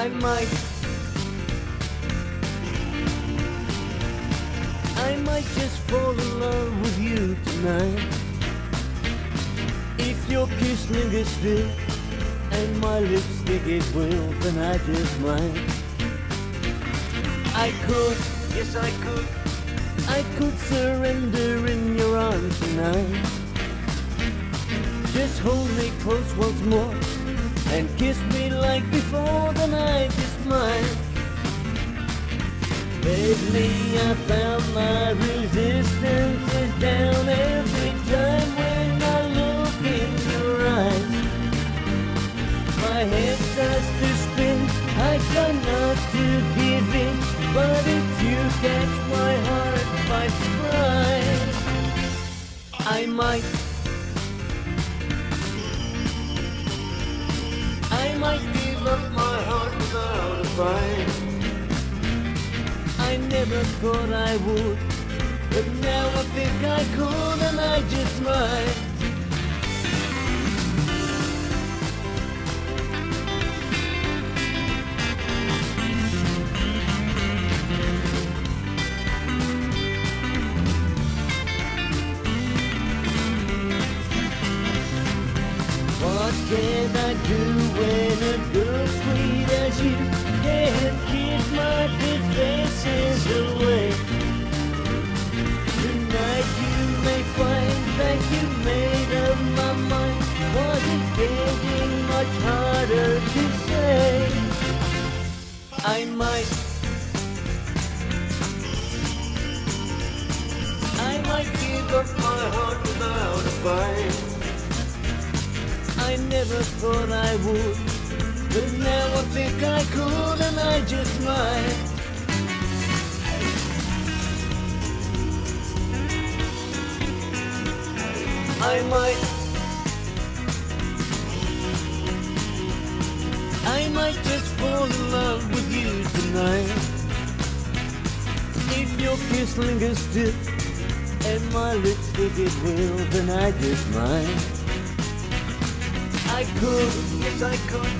I might. I might just fall in love with you tonight. If your kiss lingers still and my lipstick it will, then I just might. I could, yes I could. I could surrender in your arms tonight. Just hold me close once more and kiss me like before the night is mine. Lately I found my resistance is down every time when I look in your eyes. My head starts to spin, I try not to give in, but if you catch my heart by surprise, I might. Up my heart without a fight. I never thought I would, but now I think I could and I just might. What can I do when a girl sweet as you can't kiss my defenses away? Tonight you may find that you made up my mind. Was it getting much harder to say? I might. I might give up my heart without a fight. I never thought I would, but now I think I could and I just might. I might. I might just fall in love with you tonight. If your kiss lingers still and my lips lipstick it will, then I just might. I could, yes I could.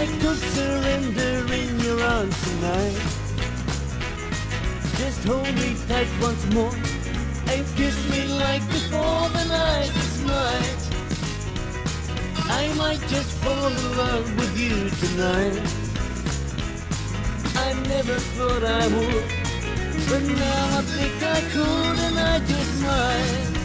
I could surrender in your arms tonight. Just hold me tight once more and kiss me like before the night is mine. I might just fall in love with you tonight. I never thought I would, but now I think I could and I just might.